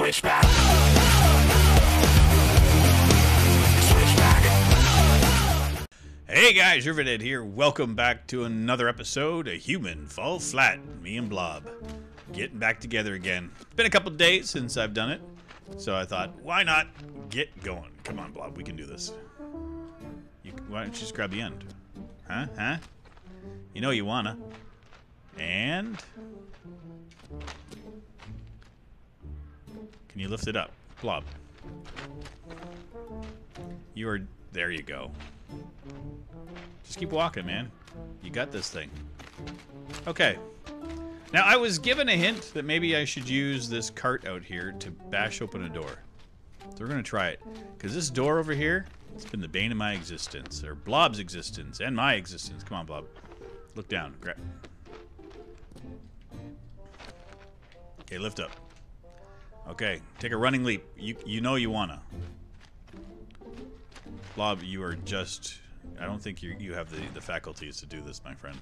Switchback. Switchback. Hey guys, Rivethead here. Welcome back to another episode of Human Fall Flat. Me and Blob getting back together again. It's been a couple days since I've done it, so I thought, why not get going? Come on, Blob, we can do this. You, why don't you just grab the end? Huh? Huh? You know you wanna. And can you lift it up, Blob? You are. There you go. Just keep walking, man. You got this thing. Okay. Now, I was given a hint that maybe I should use this cart out here to bash open a door. So we're going to try it. Because this door over here, it's been the bane of my existence. Or Blob's existence. And my existence. Come on, Blob. Look down. Grab. Okay, lift up. Okay, take a running leap. You, you know you wanna. Blob, you are just... I don't think you you have the, the faculties to do this, my friend.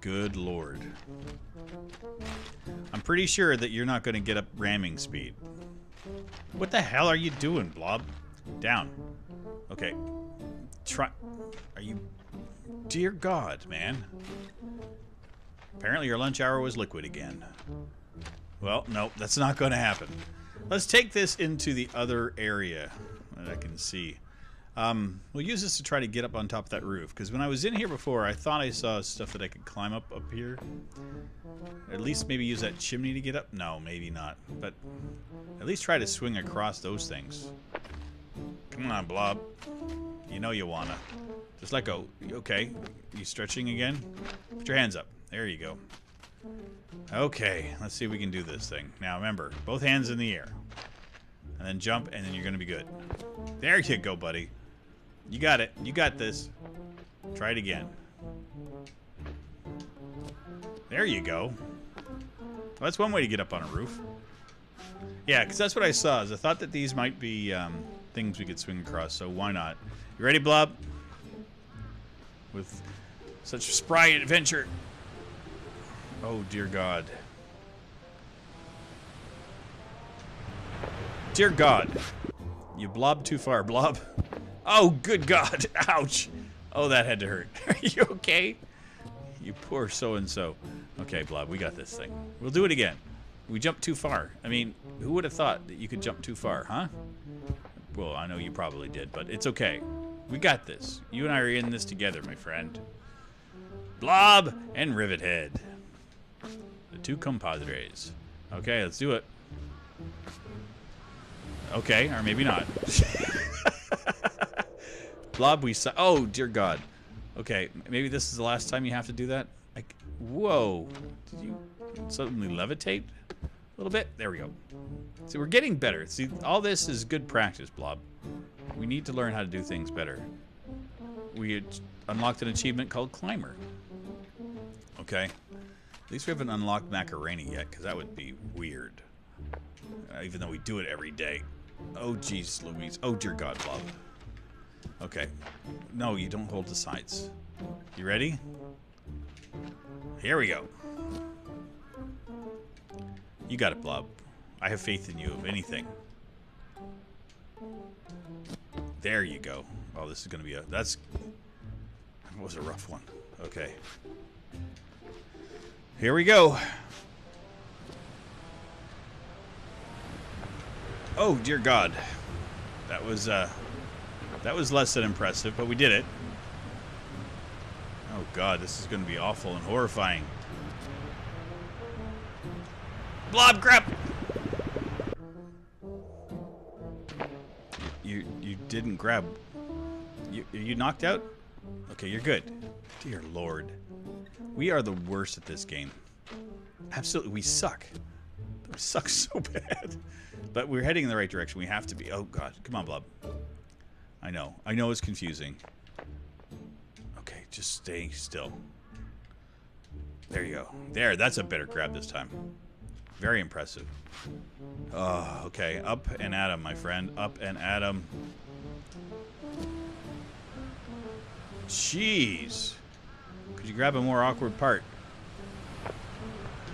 Good lord. I'm pretty sure that you're not going to get up ramming speed. What the hell are you doing, Blob? Down. Okay. Try... Are you... Dear God, man. Apparently your lunch hour was liquid again. Well, no, that's not going to happen. Let's take this into the other area that I can see. Um, we'll use this to try to get up on top of that roof, because when I was in here before, I thought I saw stuff that I could climb up up here. At least maybe use that chimney to get up? No, maybe not. But at least try to swing across those things. Come on, Blob. You know you wanna. Just let go. Okay. You stretching again? Put your hands up. There you go. Okay, let's see if we can do this thing. Now remember, both hands in the air. And then jump, and then you're gonna be good. There you go, buddy. You got it. You got this. Try it again. There you go. Well, that's one way to get up on a roof. Yeah, because that's what I saw. Is I thought that these might be um, things we could swing across, so why not? You ready, Blob? With such a spry adventure. Oh, dear God. Dear God. You blobbed too far, Blob. Oh, good God. Ouch. Oh, that had to hurt. Are you okay? You poor so-and-so. Okay, Blob, we got this thing. We'll do it again. We jumped too far. I mean, who would have thought that you could jump too far, huh? Well, I know you probably did, but it's okay. We got this. You and I are in this together, my friend. Blob and Rivethead. The two compadres. Okay, let's do it. Okay, or maybe not. Blob, we saw. Oh, dear God. Okay, maybe this is the last time you have to do that. Like, whoa. Did you suddenly levitate a little bit? There we go. See, we're getting better. See, all this is good practice, Blob. We need to learn how to do things better. We unlocked an achievement called Climber. Okay. At least we haven't unlocked Macarena yet, because that would be weird. Uh, even though we do it every day. Oh, jeez, Louise. Oh, dear God, Blob. Okay. No, you don't hold the sides. You ready? Here we go. You got it, Blob. I have faith in you, if anything. There you go. Oh, this is going to be a... That's... That was a rough one. Okay. Here we go. Oh, dear God. That was, uh... That was less than impressive, but we did it. Oh, God, this is going to be awful and horrifying. Blob, grab! You, you didn't grab. You, you knocked out? Okay, you're good. Dear Lord. We are the worst at this game. Absolutely, we suck. We suck so bad. But we're heading in the right direction. We have to be. Oh, God. Come on, Blob. I know. I know it's confusing. Okay, just stay still. There you go. There, that's a better grab this time. Very impressive. Oh, okay. Up and at him, my friend. Up and at him. Jeez. Could you grab a more awkward part?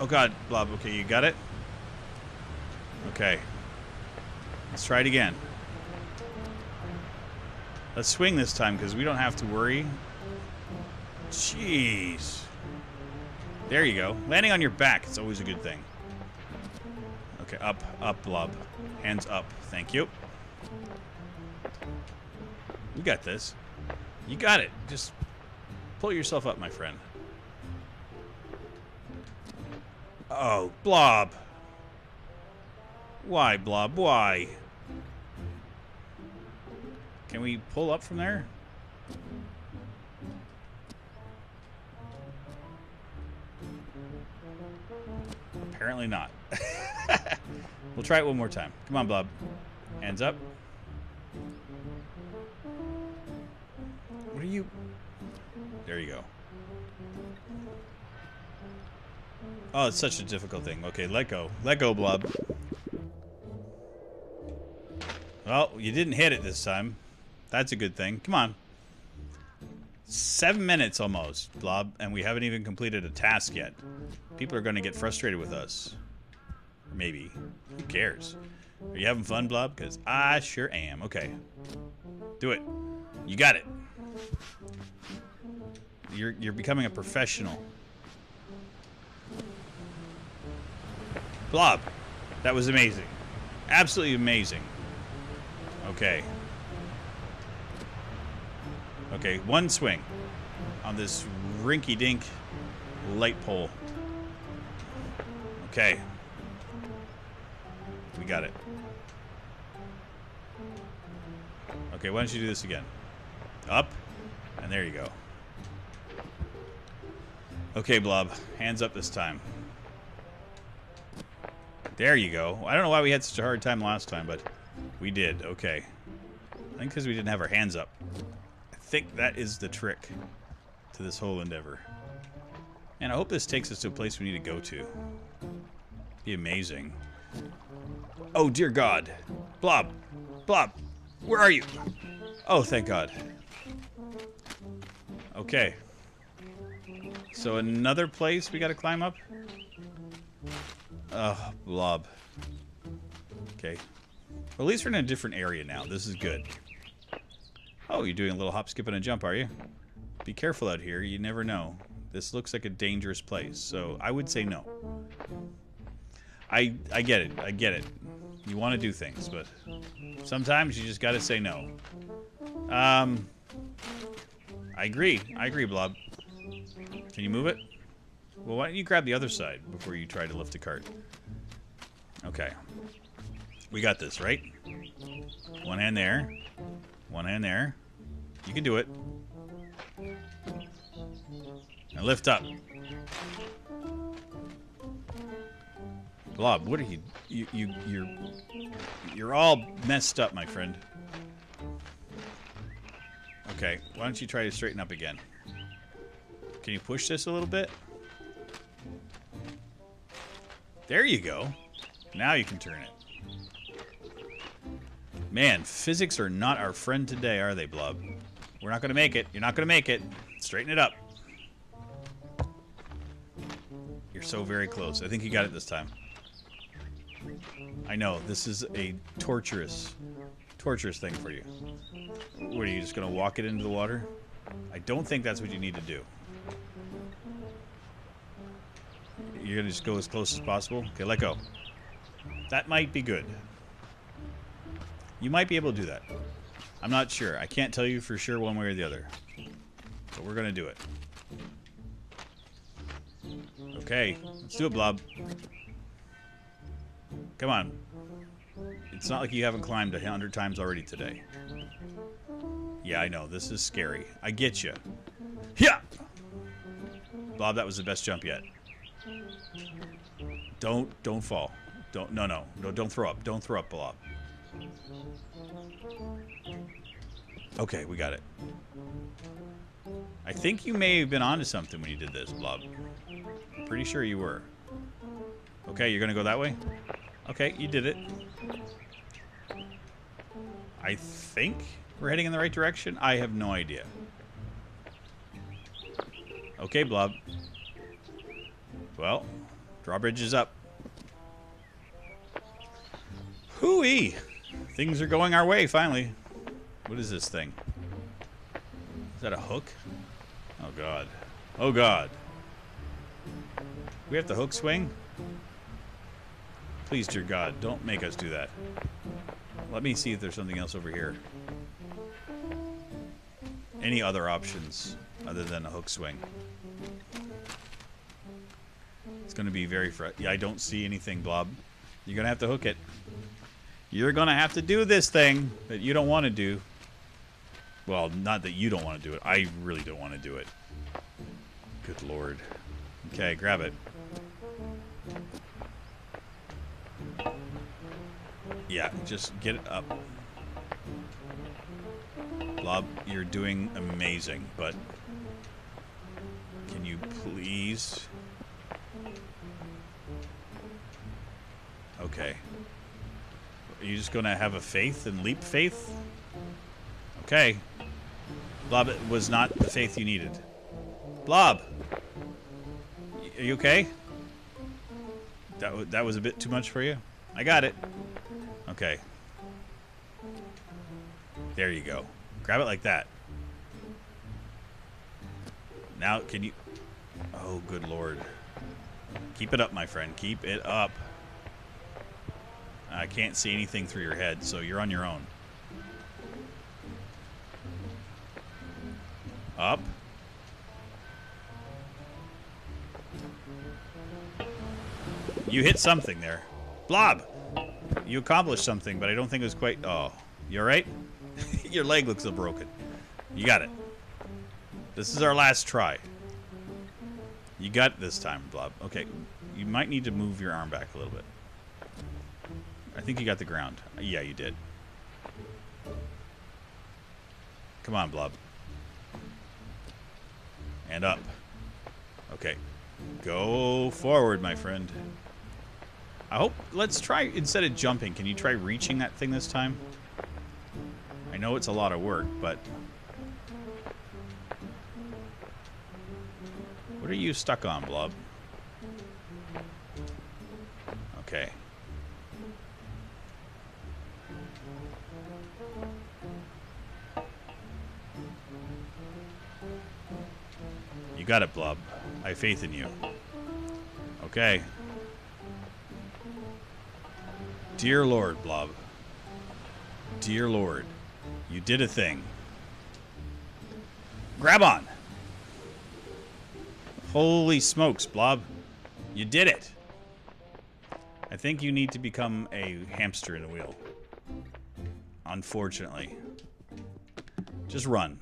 Oh god, Blob. Okay, you got it? Okay. Let's try it again. Let's swing this time because we don't have to worry. Jeez. There you go. Landing on your back is always a good thing. Okay, up, up, blob. Hands up. Thank you. You got this. You got it. Just pull yourself up, my friend. Oh, blob. Why, blob? Why? Can we pull up from there? Apparently not. we'll try it one more time. Come on, Blob. Hands up. What are you... There you go. Oh, it's such a difficult thing. Okay, let go. Let go, Blob. Well, you didn't hit it this time. That's a good thing. Come on. Seven minutes almost, Blob, and we haven't even completed a task yet. People are going to get frustrated with us. Maybe. Who cares? Are you having fun, Blob? Because I sure am. Okay. Do it. You got it. You're, you're becoming a professional. Blob. That was amazing. Absolutely amazing. Okay. Okay, one swing on this rinky-dink light pole. Okay. We got it. Okay, why don't you do this again? Up, and there you go. Okay, Blob. Hands up this time. There you go. I don't know why we had such a hard time last time, but we did. Okay. I think because we didn't have our hands up. I think that is the trick to this whole endeavor. And I hope this takes us to a place we need to go to. Be amazing. Oh, dear God. Blob. Blob. Where are you? Oh, thank God. Okay. So another place we gotta climb up? Ugh, blob. Okay. Well, at least we're in a different area now. This is good. Oh, you're doing a little hop, skip, and a jump, are you? Be careful out here. You never know. This looks like a dangerous place, so I would say no. I I get it. I get it. You want to do things, but sometimes you just got to say no. Um, I agree. I agree, Blob. Can you move it? Well, why don't you grab the other side before you try to lift the cart? Okay. We got this, right? One hand there. One hand there. You can do it. Now lift up. Blob, what are you, you, you, you're, you're all messed up, my friend. Okay, why don't you try to straighten up again? Can you push this a little bit? There you go. Now you can turn it. Man, physics are not our friend today, are they, Blob? We're not going to make it. You're not going to make it. Straighten it up. You're so very close. I think you got it this time. I know, this is a torturous, torturous thing for you. What, are you just going to walk it into the water? I don't think that's what you need to do. You're going to just go as close as possible? Okay, let go. That might be good. You might be able to do that. I'm not sure. I can't tell you for sure one way or the other. But we're going to do it. Okay, let's do it, Blob. Come on. It's not like you haven't climbed a hundred times already today. Yeah, I know. This is scary. I get you. Yeah! Blob, that was the best jump yet. Don't, don't fall. Don't, no, no. No, don't throw up. Don't throw up, Blob. Okay, we got it. I think you may have been onto something when you did this, Blob. Pretty sure you were. Okay, you're gonna go that way? Okay, you did it. I think we're heading in the right direction. I have no idea. Okay, Blob. Well, drawbridge is up. Hooey! Things are going our way, finally. What is this thing? Is that a hook? Oh, God. Oh, God. We have the hook swing? Please, dear God, don't make us do that. Let me see if there's something else over here. Any other options other than a hook swing? Going to be very fr- Yeah, I don't see anything, Blob. You're going to have to hook it. You're going to have to do this thing that you don't want to do. Well, not that you don't want to do it. I really don't want to do it. Good lord. Okay, grab it. Yeah, just get it up. Blob, you're doing amazing, but can you please? Okay. Are you just gonna have a faith and leap faith? Okay. Blob, it was not the faith you needed. Blob! Are you okay? That, that was a bit too much for you? I got it. Okay. There you go. Grab it like that. Now, can you... Oh, good lord. Keep it up, my friend. Keep it up. I can't see anything through your head, so you're on your own. Up. You hit something there. Blob! You accomplished something, but I don't think it was quite... Oh. You alright? your leg looks so broken. You got it. This is our last try. You got this time, Blob. Okay. You might need to move your arm back a little bit. I think you got the ground. Yeah, you did. Come on, Blob. And up. Okay. Go forward, my friend. I hope... Let's try... Instead of jumping, can you try reaching that thing this time? I know it's a lot of work, but... What are you stuck on, Blob? Okay. Got it, Blob. I have faith in you. Okay. Dear Lord, Blob. Dear Lord. You did a thing. Grab on! Holy smokes, Blob. You did it! I think you need to become a hamster in a wheel. Unfortunately. Just run.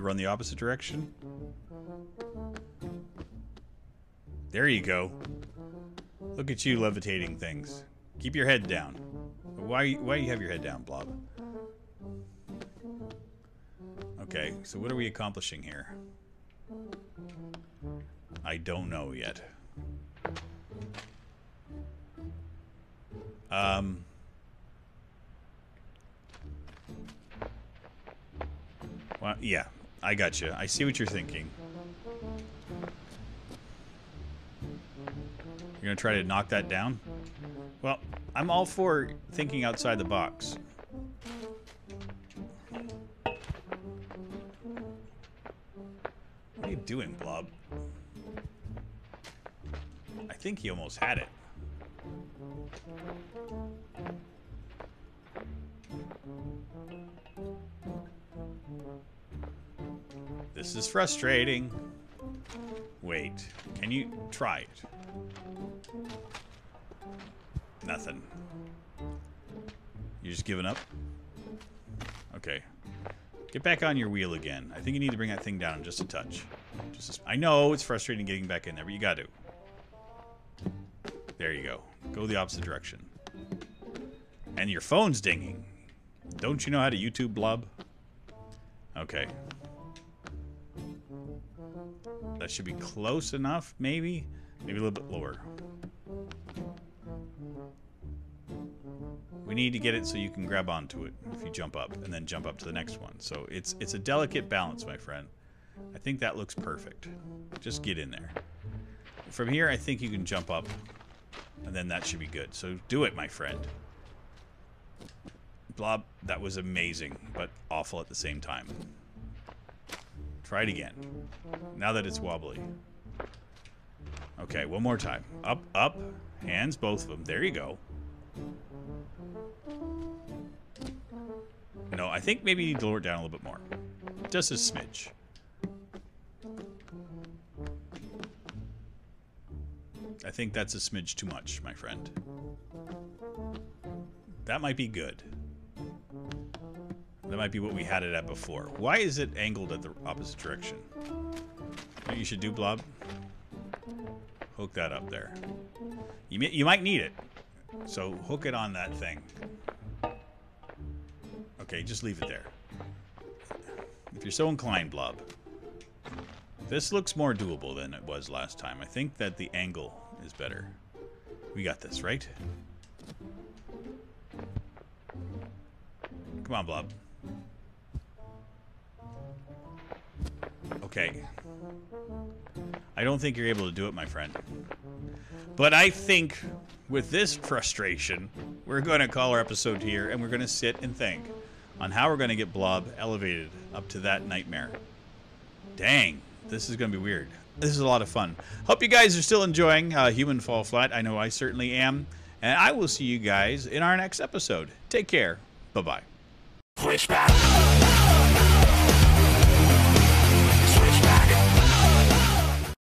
Run the opposite direction? There you go. Look at you levitating things. Keep your head down. Why why you have your head down, Blob? Okay, so what are we accomplishing here? I don't know yet. Um Well, yeah, I got you. I see what you're thinking. You're gonna try to knock that down? Well, I'm all for thinking outside the box. What are you doing, Blob? I think he almost had it. This is frustrating. Wait, can you try it? Nothing. You just giving up? Okay. Get back on your wheel again. I think you need to bring that thing down just a touch. Just a I know it's frustrating getting back in there, but you got to. There you go. Go the opposite direction. And your phone's dinging. Don't you know how to YouTube blob? Okay. That should be close enough, maybe? Maybe a little bit lower. We need to get it so you can grab onto it if you jump up and then jump up to the next one. So it's it's a delicate balance, my friend. I think that looks perfect. Just get in there. From here, I think you can jump up And then that should be good. So do it, my friend. Blob, that was amazing, but awful at the same time. Try it again. Now that it's wobbly. Okay, one more time. Up, up. Hands, both of them. There you go. No, I think maybe you need to lower it down a little bit more. Just a smidge. I think that's a smidge too much, my friend. That might be good. That might be what we had it at before. Why is it angled at the opposite direction? What you should do, Blob? Hook that up there. You, mi- you might need it. So hook it on that thing. Okay, just leave it there. If you're so inclined, Blob. This looks more doable than it was last time. I think that the angle is better. We got this, right? Come on, Blob. Okay. I don't think you're able to do it, my friend. But I think with this frustration, we're going to call our episode here and we're going to sit and think on how we're going to get Blob elevated up to that nightmare. Dang, this is going to be weird. This is a lot of fun. Hope you guys are still enjoying uh, Human Fall Flat. I know I certainly am. And I will see you guys in our next episode. Take care. Bye bye.